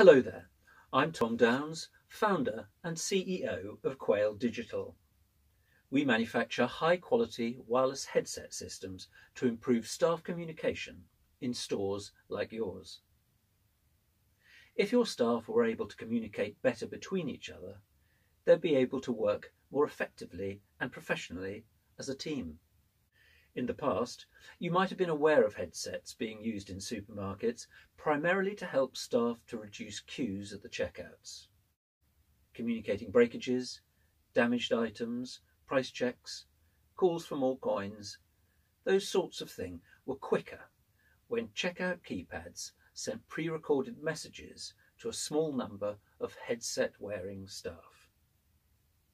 Hello there, I'm Tom Downs, founder and CEO of Quail Digital. We manufacture high quality wireless headset systems to improve staff communication in stores like yours. If your staff were able to communicate better between each other, they'd be able to work more effectively and professionally as a team. In the past, you might have been aware of headsets being used in supermarkets primarily to help staff to reduce queues at the checkouts. Communicating breakages, damaged items, price checks, calls for more coins, those sorts of thing were quicker when checkout keypads sent pre-recorded messages to a small number of headset wearing staff.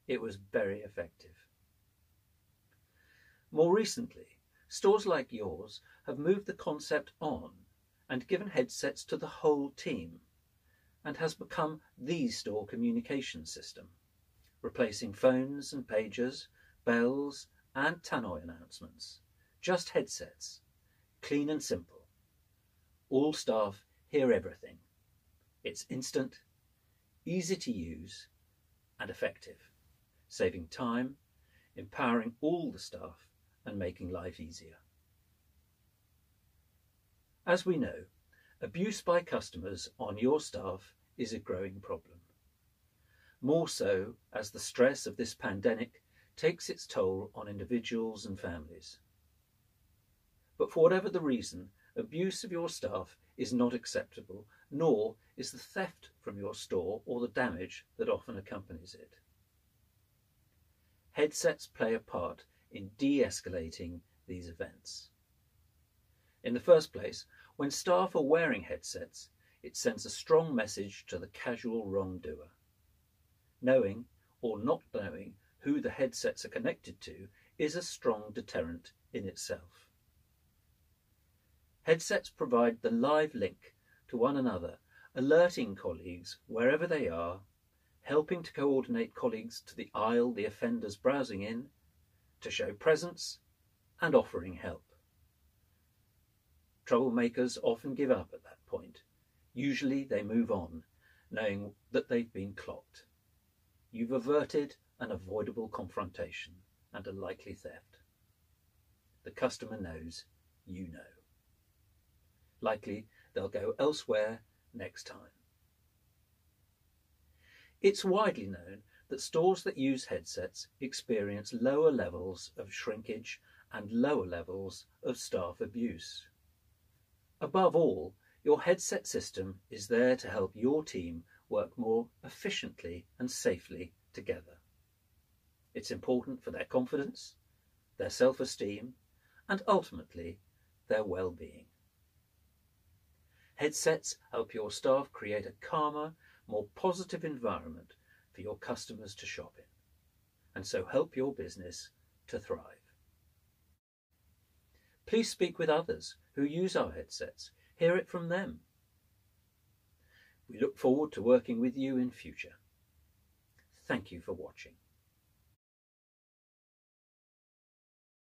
It was very effective. More recently, stores like yours have moved the concept on and given headsets to the whole team and has become the store communication system, replacing phones and pagers, bells and tannoy announcements. Just headsets, clean and simple. All staff hear everything. It's instant, easy to use and effective, saving time, empowering all the staff and making life easier. As we know, abuse by customers on your staff is a growing problem. More so as the stress of this pandemic takes its toll on individuals and families. But for whatever the reason, abuse of your staff is not acceptable, nor is the theft from your store or the damage that often accompanies it. Headsets play a part in de-escalating these events. In the first place, when staff are wearing headsets, it sends a strong message to the casual wrongdoer. Knowing or not knowing who the headsets are connected to is a strong deterrent in itself. Headsets provide the live link to one another, alerting colleagues wherever they are, helping to coordinate colleagues to the aisle the offender's browsing in, to show presence and offering help. Troublemakers often give up at that point. Usually they move on, knowing that they've been clocked. You've averted an avoidable confrontation and a likely theft. The customer knows you know. Likely they'll go elsewhere next time. It's widely known that stores that use headsets experience lower levels of shrinkage and lower levels of staff abuse. Above all, your headset system is there to help your team work more efficiently and safely together. It's important for their confidence, their self-esteem, and ultimately their well-being. Headsets help your staff create a calmer, more positive environment for your customers to shop in, and so help your business to thrive. Please speak with others who use our headsets. Hear it from them. We look forward to working with you in future. Thank you for watching.